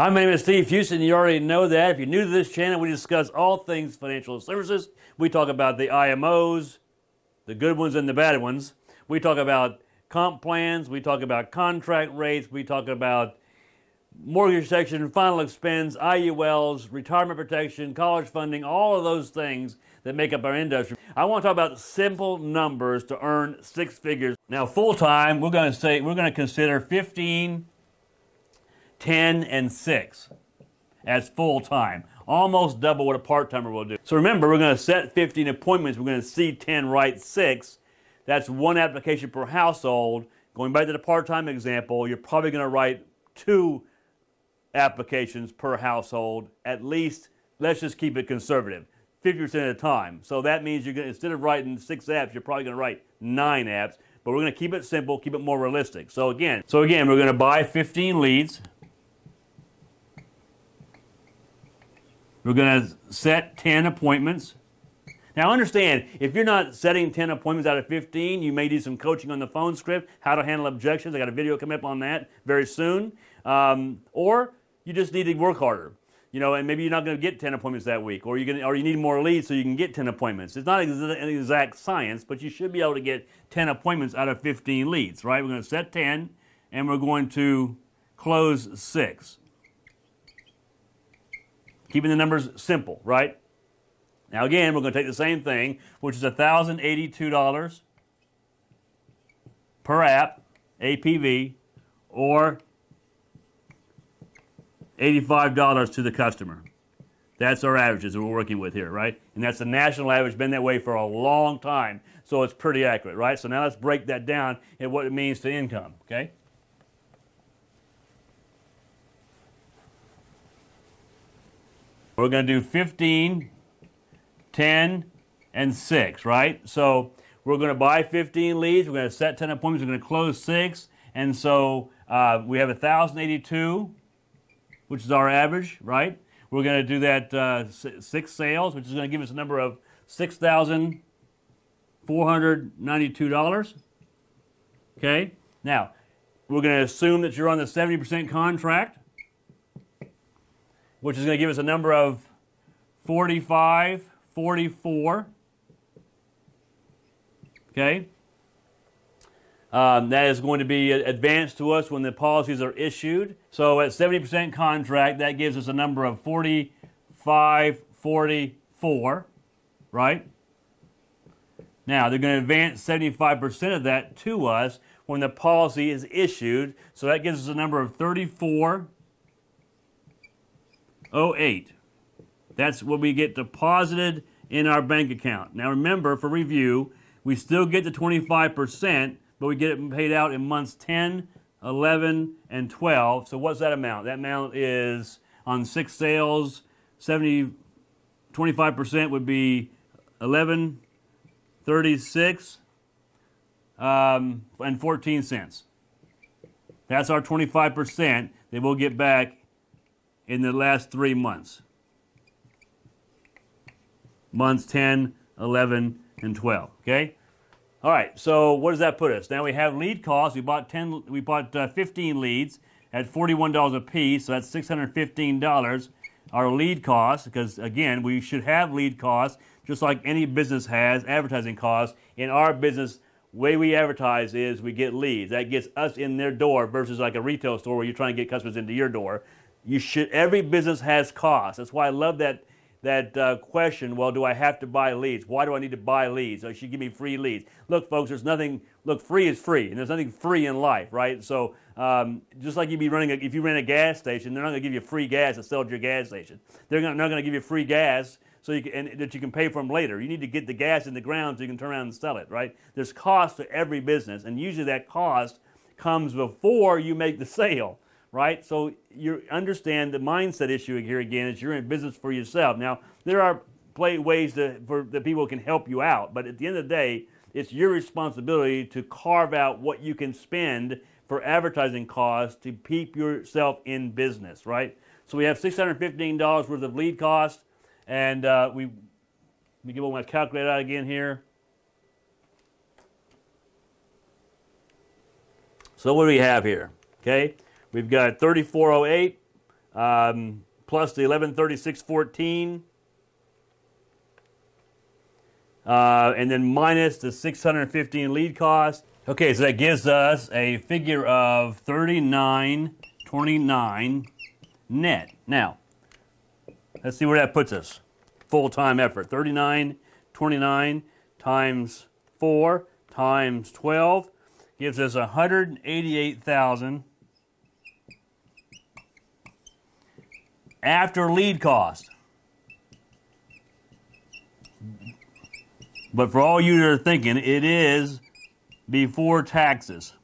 Hi, my name is Steve Houston. You already know that. If you're new to this channel, we discuss all things financial services. We talk about the IMOs, the good ones and the bad ones. We talk about comp plans. We talk about contract rates. We talk about mortgage protection, final expense, IULs, retirement protection, college funding, all of those things that make up our industry. I want to talk about simple numbers to earn six figures. Now, full time, we're going to say we're going to consider 15 10, and 6 as full time. Almost double what a part timer will do. So remember, we're going to set 15 appointments. We're going to see 10 write 6. That's one application per household. Going back to the part time example, you're probably going to write two applications per household, at least, let's just keep it conservative, 50% of the time. So that means you're going to, instead of writing six apps, you're probably going to write nine apps, but we're going to keep it simple, keep it more realistic. So again, so again, we're going to buy 15 leads. We're going to set 10 appointments. Now understand, if you're not setting 10 appointments out of 15, you may do some coaching on the phone script, how to handle objections. I got a video coming up on that very soon. Um, or you just need to work harder. You know, and maybe you're not going to get 10 appointments that week, or, you're gonna, or you need more leads so you can get 10 appointments. It's not an exact science, but you should be able to get 10 appointments out of 15 leads, right? We're going to set 10, and we're going to close six keeping the numbers simple, right? Now again, we're going to take the same thing, which is $1,082 per app, APV, or $85 to the customer. That's our averages that we're working with here, right? And that's the national average, been that way for a long time, so it's pretty accurate, right? So now let's break that down and what it means to income, okay? We're going to do 15, 10, and 6, right? So we're going to buy 15 leads. We're going to set 10 appointments. We're going to close 6. And so uh, we have 1,082, which is our average, right? We're going to do that uh, six sales, which is going to give us a number of $6,492. Okay? Now, we're going to assume that you're on the 70% contract which is going to give us a number of 45, 44. Okay? Um, that is going to be advanced to us when the policies are issued. So at 70% contract, that gives us a number of 45, 44, right? Now, they're going to advance 75% of that to us when the policy is issued. So that gives us a number of 34, 08. That's what we get deposited in our bank account. Now remember, for review, we still get the 25%, but we get it paid out in months 10, 11, and 12. So what's that amount? That amount is on six sales, 70, 25% would be 11, 36, um, and 14 cents. That's our 25% that we'll get back in the last three months. Months 10, 11, and 12. Okay? All right, so what does that put us? Now we have lead costs. We bought 10 we bought uh, 15 leads at $41 a piece, so that's $615 our lead costs because again, we should have lead costs just like any business has advertising costs. In our business, way we advertise is we get leads. That gets us in their door versus like a retail store where you're trying to get customers into your door you should every business has costs. That's why I love that that uh, question. Well, do I have to buy leads? Why do I need to buy leads? Or should give me free leads? Look, folks, there's nothing. Look, free is free, and there's nothing free in life, right? So um, just like you'd be running, a, if you ran a gas station, they're not going to give you free gas to sell at your gas station. They're not going to give you free gas so you can, and that you can pay for them later. You need to get the gas in the ground so you can turn around and sell it, right? There's cost to every business, and usually that cost comes before you make the sale right? So you understand the mindset issue here again is you're in business for yourself. Now, there are play ways to, for, that people can help you out, but at the end of the day, it's your responsibility to carve out what you can spend for advertising costs to keep yourself in business, right? So we have $615 worth of lead cost, and uh, we, let me get my calculator out again here. So what do we have here? Okay, We've got 3408 um, plus the 1136.14, uh, and then minus the 615 lead cost. Okay, so that gives us a figure of 39.29 net. Now, let's see where that puts us. Full-time effort, 39.29 times 4 times 12 gives us 188,000 after lead cost. But for all you that are thinking, it is before taxes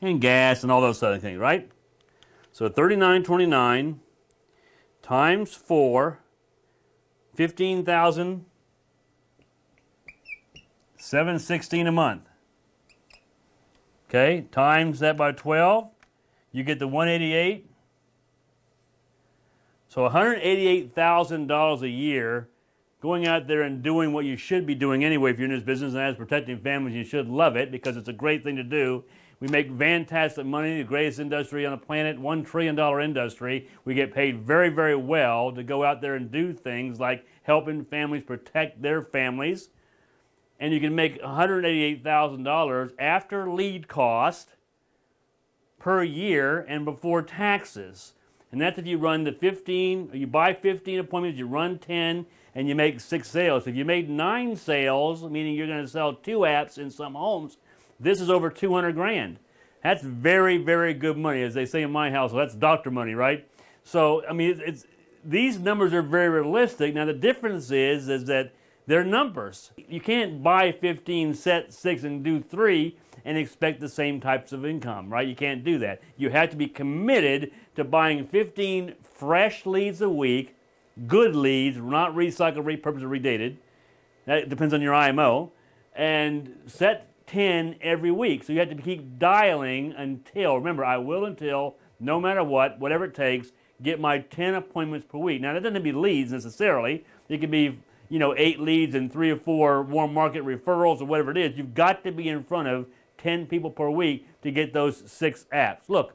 and gas and all those other things, right? So 3929 times 4, 15,000, 716 a month. Okay, times that by 12, you get the 188. So $188,000 a year going out there and doing what you should be doing anyway. If you're in this business and as protecting families you should love it because it's a great thing to do. We make fantastic money the greatest industry on the planet one trillion dollar industry. We get paid very very well to go out there and do things like helping families protect their families. And you can make $188000 after lead cost per year and before taxes and that's if you run the 15 you buy 15 appointments you run 10 and you make six sales. If you made nine sales, meaning you're going to sell two apps in some homes, this is over 200 grand. That's very, very good money, as they say in my house. Well, that's doctor money, right? So, I mean, it's, it's these numbers are very realistic. Now, the difference is, is that they're numbers. You can't buy 15, set six, and do three and expect the same types of income, right? You can't do that. You have to be committed to buying 15 fresh leads a week good leads, not recycled, repurposed, or redated. That depends on your IMO. And set 10 every week. So you have to keep dialing until, remember, I will until, no matter what, whatever it takes, get my 10 appointments per week. Now, that doesn't be leads necessarily. It could be, you know, eight leads and three or four warm market referrals or whatever it is. You've got to be in front of 10 people per week to get those six apps. Look,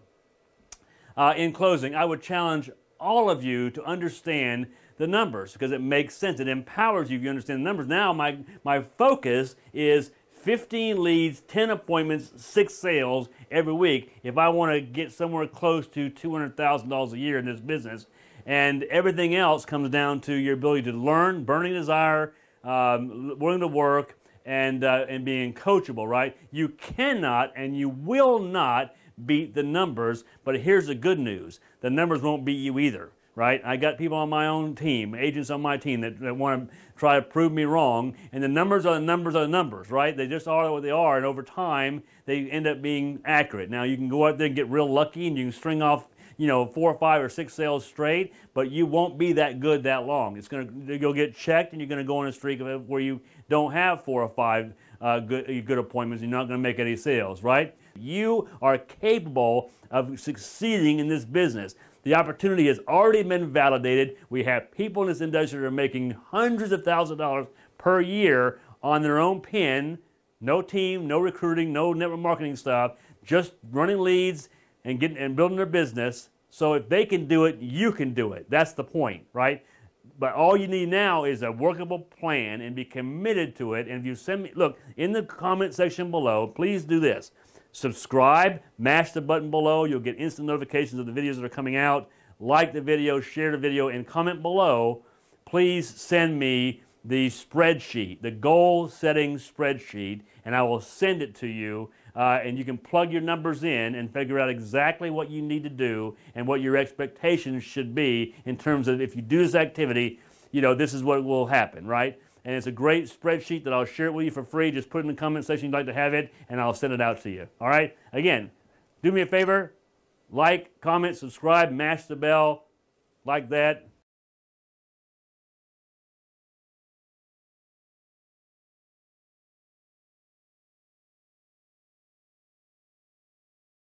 uh, in closing, I would challenge all of you to understand the numbers because it makes sense. It empowers you if you understand the numbers. Now, my, my focus is 15 leads, 10 appointments, six sales every week if I want to get somewhere close to $200,000 a year in this business. And everything else comes down to your ability to learn, burning desire, um, willing to work, and, uh, and being coachable, right? You cannot and you will not beat the numbers, but here's the good news the numbers won't beat you either, right? I got people on my own team, agents on my team that, that want to try to prove me wrong, and the numbers are the numbers are the numbers, right? They just are what they are, and over time, they end up being accurate. Now, you can go out there and get real lucky, and you can string off you know, four or five or six sales straight, but you won't be that good that long. It's going to you'll get checked, and you're going to go on a streak of where you don't have four or five uh, good good appointments. You're not going to make any sales, right? You are capable of succeeding in this business. The opportunity has already been validated. We have people in this industry that are making hundreds of thousands of dollars per year on their own pin, No team, no recruiting, no network marketing stuff, just running leads and getting and building their business. So if they can do it, you can do it. That's the point, right? But all you need now is a workable plan and be committed to it. And if you send me, look, in the comment section below, please do this. Subscribe, mash the button below. You'll get instant notifications of the videos that are coming out. Like the video, share the video, and comment below. Please send me the spreadsheet, the goal setting spreadsheet, and I will send it to you. Uh, and you can plug your numbers in and figure out exactly what you need to do and what your expectations should be in terms of if you do this activity, you know, this is what will happen, right? and it's a great spreadsheet that I'll share it with you for free. Just put in the comment section you'd like to have it, and I'll send it out to you. All right? Again, do me a favor, like, comment, subscribe, mash the bell, like that.